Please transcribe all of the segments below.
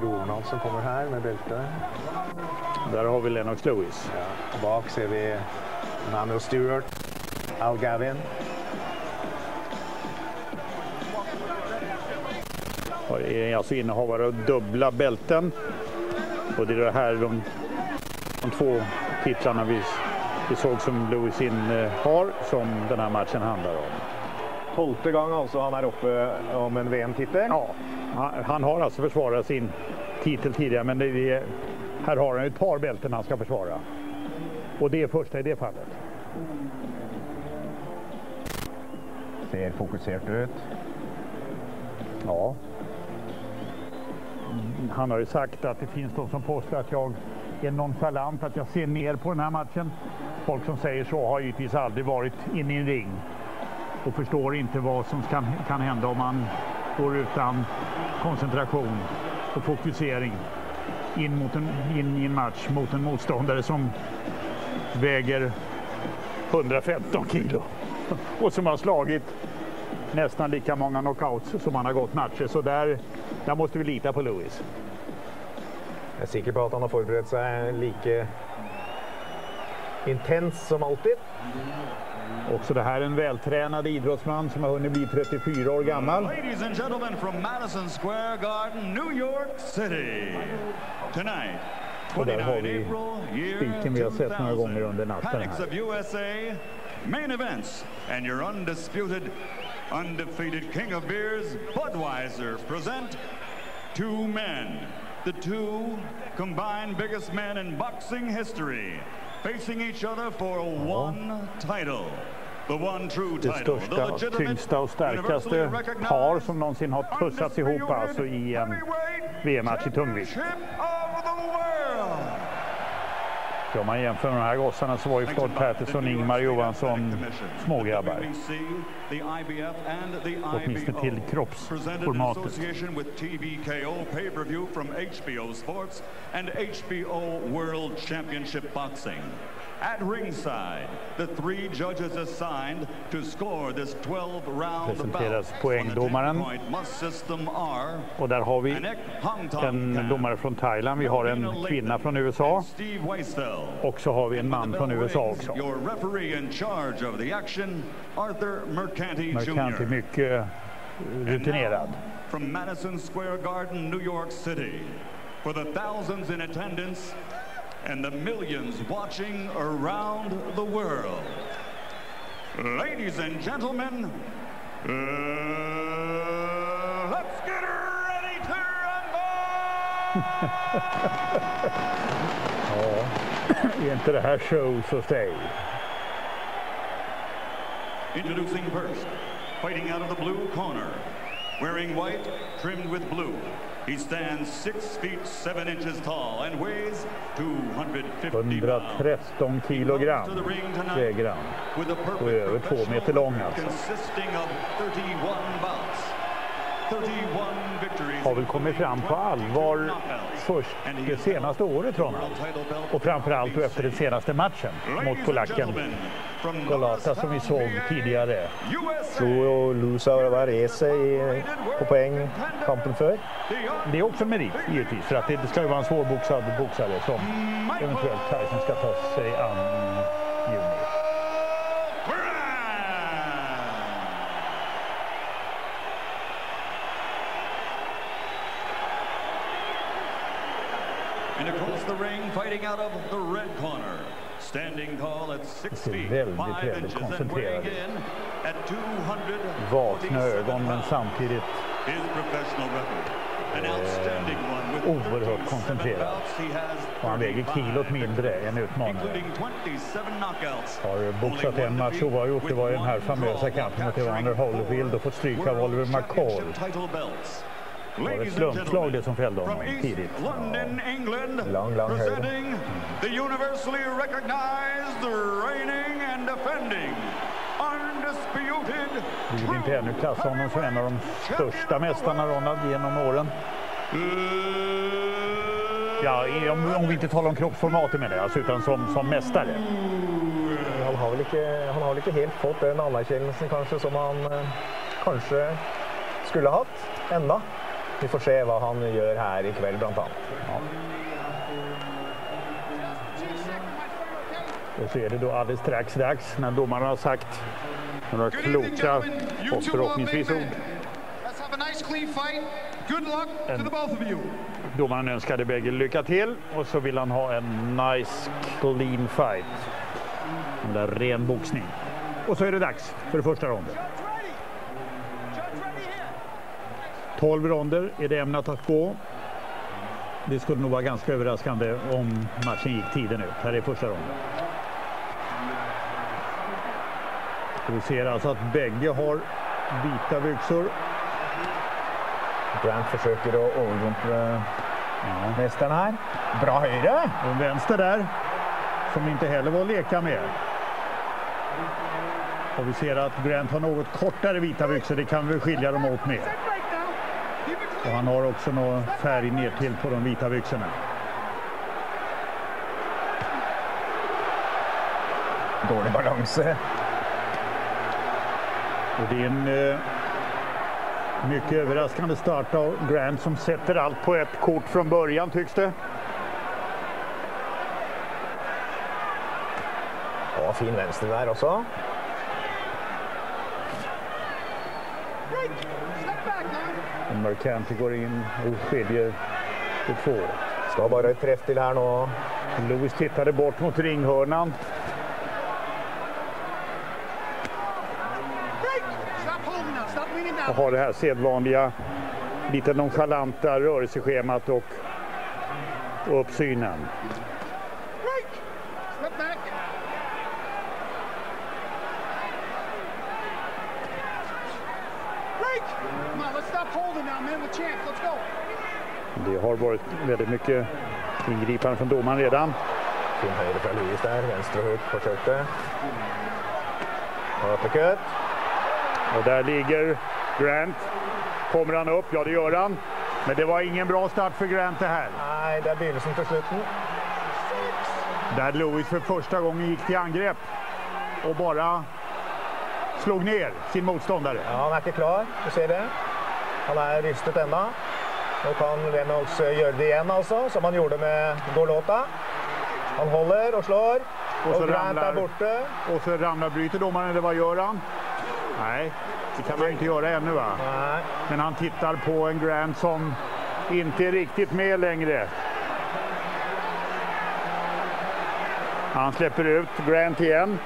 Ronald som kommer här med bälte. Där har vi Lennox Lewis. Ja. Bak ser vi Manuel Stewart, Al Gavin. är alltså innehavare av dubbla bälten. Och det är det här de, de två titlarna vi, vi såg som Lewis in har som den här matchen handlar om. Tolfte gång alltså han är uppe om en VM-titel? Ja, han, har alltså försvarat sin titel tidigare men är, här har han ett par bälten han ska försvara. Och det är första i det fallet. Ser fokuserat ut. Ja, han har ju sagt att det finns de som påstår att jag är nonchalant, att jag ser ner på den här matchen. Folk som säger så har givetvis aldrig varit inne i en ring och förstår inte vad som kan, kan hända om man går utan koncentration och fokusering in, mot en, in i en match mot en motståndare som väger 115 kilo och som har slagit nästan lika många knockouts som han har gått matcher. Så där, där måste vi lita på Lewis. Jag är säker på att han har förberett sig lika intens som alltid. Också det här är en vältränad idrottsman som har hunnit bli 34 år gammal. Ladies and gentlemen from Madison Square Garden, New York City. Tonight, och där har vi spiken vi har sett några gånger under natten här. Main events and your undisputed undefeated king of beers, Budweiser, present two men, the two combined biggest men in boxing history, facing each other for one title. The one true det största, tyngsta och starkaste par som någonsin har pussats ihop alltså i en VM-match i tungvikt. Ja, om man jämför med de här gossarna så var ju Floyd Patterson Ingmar Johansson smågrabbar. Åtminstone till kroppsformatet. At ringside, the three judges assigned to score this 12-round Presenteras poängdomaren. Och där har vi en domare från Thailand. Vi har en kvinna från USA. Och så har vi en man från USA också. Mercanti mycket rutinerad. From Madison Square Garden, New York City, for the thousands in attendance and the millions watching around the world. Ladies and gentlemen, uh, let's get ready to rumble! ja, är inte det här show så säg. Introducing first, fighting out of the blue corner, wearing white trimmed with blue. He stands six feet seven inches tall and weighs 113 kilogram väger han. Och är över två meter lång alltså. Har väl kommit fram på allvar först det senaste året Ronald. Och framförallt efter den senaste matchen mot polacken Golata som vi såg tidigare. Slog Lusa Varese på poäng kampen för. Det är också merit givetvis för att det ska ju vara en svårboxad boxare som eventuellt Tyson ska ta sig an i juni. And across the ring, fighting out of the red corner, standing tall at six feet, väldigt, väldigt koncentrerad Vakna ögon men samtidigt eh, oerhört koncentrerad. Och han väger kilot mindre än utmanaren. Har boxat en match oavgjort. Det var ju den här famösa kampen mot Evander Holyfield och fått stryk av Oliver McCall. Det var ett slumpslag det som fällde honom tidigt. London, England, lång, lång presenting the universally recognized, reigning and defending undisputed Vi vill inte ännu klassa honom som en av de största mästarna, Ronald, genom åren. Ja, om, om vi inte talar om kroppsformatet med det, alltså, utan som, som mästare. Han har väl inte, han har väl inte helt fått den anerkännelsen kanske som han eh, kanske skulle haft ända. Vi får se vad han gör här ikväll bland annat. Ja. Och så är det då alldeles strax dags när domaren har sagt några kloka och förhoppningsvis ord. Domaren önskade bägge lycka till och så vill han ha en nice clean fight. En där ren boxning. Och så är det dags för första ronden. 12 ronder är det ämnat att gå. Det skulle nog vara ganska överraskande om matchen gick tiden ut. Här är första ronden. Vi ser alltså att bägge har vita byxor. Grant försöker att överrumpla ja. mästaren här. Bra höjre! Och vänster där, som inte heller var att leka med. Och vi ser att Grant har något kortare vita byxor, det kan vi skilja dem åt med. Och han har också någon färg ner till på de vita byxorna. Dålig balans. Och det är en eh, mycket överraskande start av Grant som sätter allt på ett kort från början tycks det. Ja, fin vänster där också. Mercanti går in och skiljer på två. Ska bara ett träff till här nu. Lewis tittade bort mot ringhörnan. och har det här sedvanliga lite nonchalanta rörelseschemat och, och uppsynen. Det har varit väldigt mycket ingripande från domaren redan. Fin höjd från Louis där, vänster och högt försökte. Uppercut. Och där ligger Grant. Kommer han upp? Ja, det gör han. Men det var ingen bra start för Grant det här. Nej, det är begynnelsen till sluten. Där Lewis för första gången gick till angrepp och bara slog ner sin motståndare. Ja, han är inte klar. Du ser det. Han är rystet ända. Nu kan Reynolds eh, göra det igen alltså, som han gjorde med Gorlota. Han håller och slår. Och, och Grant ramlar, är borta. Och så ramlar, bryter domaren, eller vad gör han? Nej, det kan man inte göra ännu va? Nej. Men han tittar på en Grant som inte är riktigt med längre. Han släpper ut Grant igen.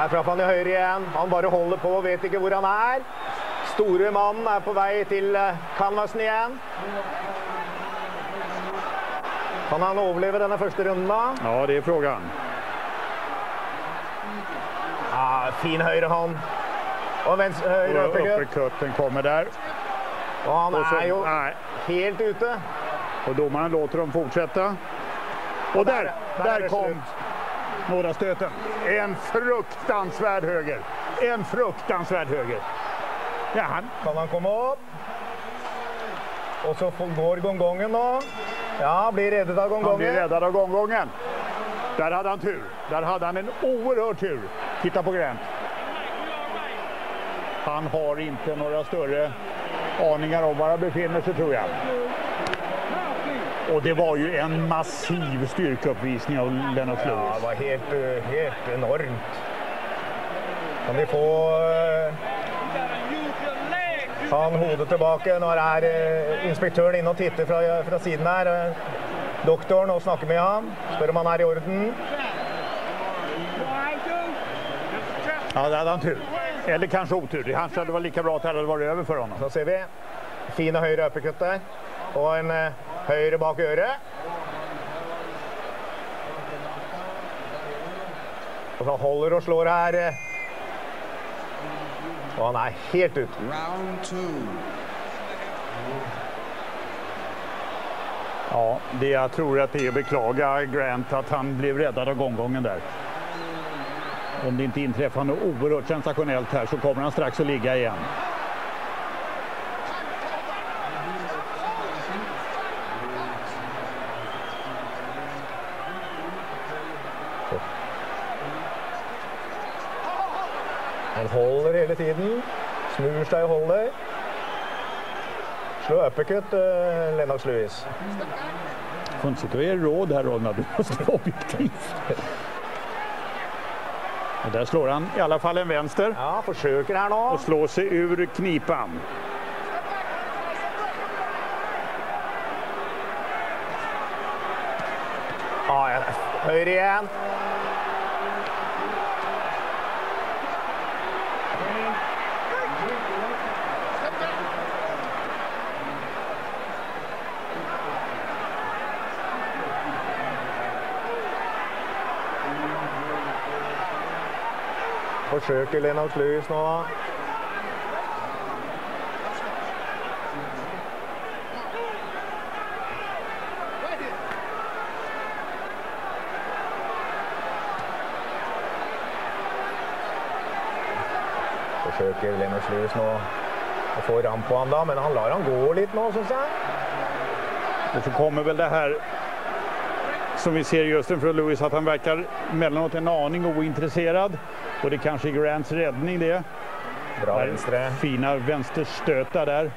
Här traff han i höger igen. Han bara håller på vet inte var han är. Store mannen är på väg till eh, canvasen igen. Kan han överleva denna första rundan? Ja, det är frågan. Ah, fin högerhand. Och vänster, höger uppercutten kommer där. Och han och så, är ju nej. helt ute. Och domaren låter dem fortsätta. Och, och där, där, där, där kom några stöten. En fruktansvärd höger. En fruktansvärd höger. Ja, han. Kan han komma upp? Och så går gongongen då. Ja, blir räddad av gongongen. Han blir räddad av gongongen. Där hade han tur. Där hade han en oerhörd tur. Titta på Grant. Han har inte några större aningar om var han befinner sig tror jag. Och det var ju en massiv styrkeuppvisning av Lennart Lewis. Ja, det var helt, eh, helt enormt. Kan vi få uh, han hodet tillbaka? Nu är uh, inspektören inne och tittar från, från sidan här. Uh, doktorn och snackar med honom. Spör om han är i orden. Ja, det hade han tur. Eller kanske otur. Det kanske hade varit lika bra att det hade varit över för honom. Så ser vi fina högra uppercutter och en eh, höger bak örat. Och så håller och slår här. Eh. Och han är helt ute. Ja, det jag tror att det är att beklaga Grant att han blev räddad av gånggången där. Om det inte inträffar något oerhört sensationellt här så kommer han strax att ligga igen. Han håller hela tiden. Snur seg og holder. Slår uppercut, uh, Lennox Lewis. Får inte sitta och ge råd här Ronald, du måste vara objektiv. Och där slår han i alla fall en vänster Ja, forsøker her nå. och slår sig ur knipan. Ja. Høyre igjen. Försöker Lennart Flyg snart. Forsøker Lennox Lewis nå å få ram på han da, men han lar han gå litt nå, syns jeg. Och så kommer väl det här som vi ser just från Lewis att han verkar mellanåt en aning ointresserad. Och det kanske är Grants räddning det. Bra Här, venstre. Fina vänsterstötar där.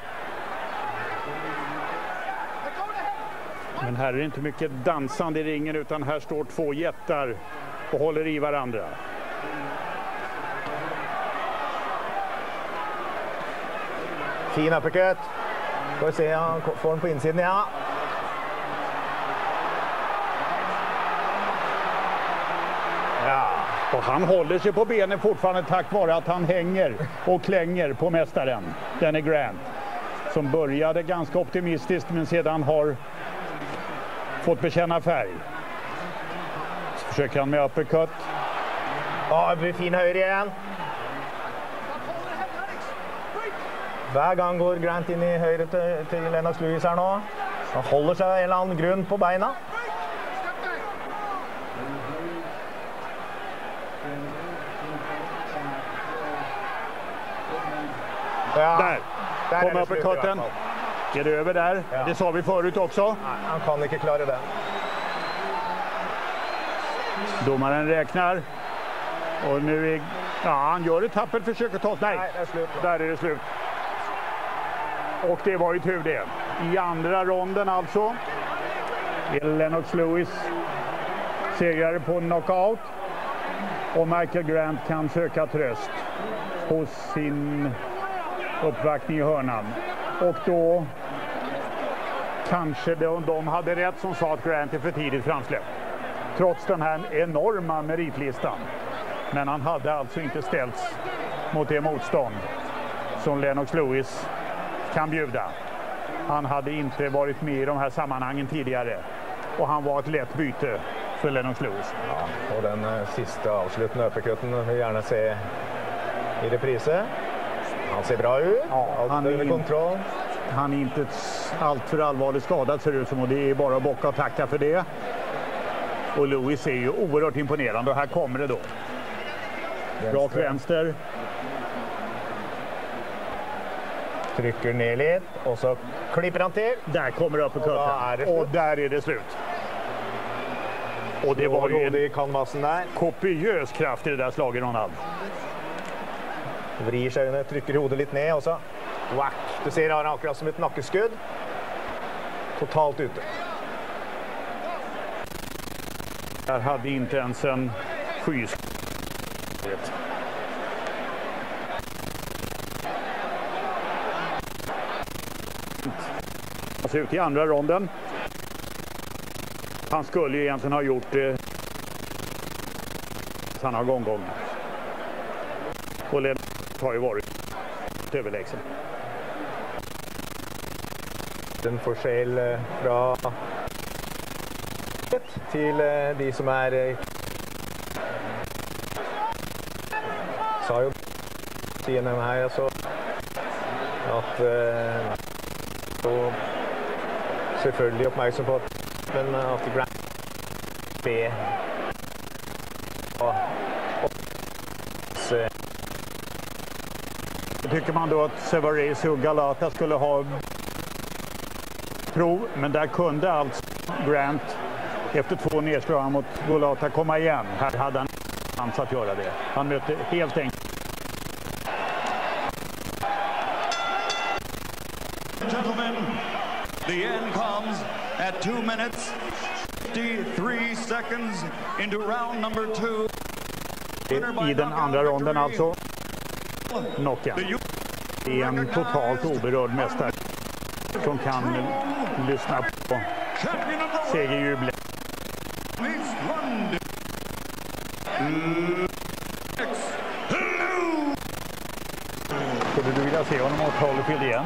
Men här är det inte mycket dansande i ringen utan här står två jättar och håller i varandra. Fin uppercut. Får se, han får den på innsiden, ja. Ja, Och han håller sig på benen fortfarande tack vare att han hänger och klänger på mästaren, Denny Grant. Som började ganska optimistiskt men sedan har fått bekänna färg. Så försöker han med uppercut. Ja, det blir fin høyre igjen. Hver gang går Grant inn i høyre til, til Lennox Lewis her nå. Han holder seg av en eller annen grunn på beina. Ja, Där er kom uppercutten. Är det över där? Ja. Det sa vi förut också. Nei, han kan ikke klare det. Domaren räknar. Och nu är... Ja, han gör ett tappert försök att ta... Nej, slutt nå. där är det slut. Och det var ju tur det. I andra ronden alltså. är Lennox Lewis segrare på knockout. Och Michael Grant kan söka tröst hos sin uppvaktning i hörnan. Och då kanske de, de hade rätt som sa att Grant är för tidigt framsläppt. Trots den här enorma meritlistan. Men han hade alltså inte ställts mot det motstånd som Lennox Lewis kan bjuda. Han hade inte varit med i de här sammanhangen tidigare och han var ett lätt byte för Lennox Lewis. Ja, og den eh, siste avsluttende uppercutten vil vi gjerne se i reprise. Han ser bra ut. Ja, han är under kontroll. Han är inte alltför allvarligt skadad ser det ut som och det är bara att bocka och tacka för det. Och Lewis är ju oerhört imponerande och här kommer det då. Rak vänster. Trykker ned litt, og så klipper han til. Där kommer Och uppercutten. slut. Och där är det slut. Och det var ju en der. kopiös kraft i det där slaget Ronald. Vrir seg under, trykker hodet litt ned, og så whack. Du ser han akkurat som et nakkeskudd. Totalt ute. Där hade inte ens en skys... Alltså ut i andra ronden. Han skulle ju egentligen ha gjort det. Han har gång gång. Och Lennart har ju varit överlägsen. En forskjell eh, fra til eh, de som är eh, Sa ju siden här altså, att eh, Selvfølgelig oppmerksom på at men eh, at Grand B og, og, så, Tycker man då att Sevarese och Galata skulle ha prov, men där kunde alltså Grant efter två nedslag mot Galata komma igen. Här hade han chans att göra det. Han mötte helt enkelt the end comes at 2 minutes 53 seconds into round number two. I den andra ronden alltså. Knockout. Det är en totalt oberörd mästare som kan lyssna på segerjublet. Skulle du vilja se honom mot Holyfield igen?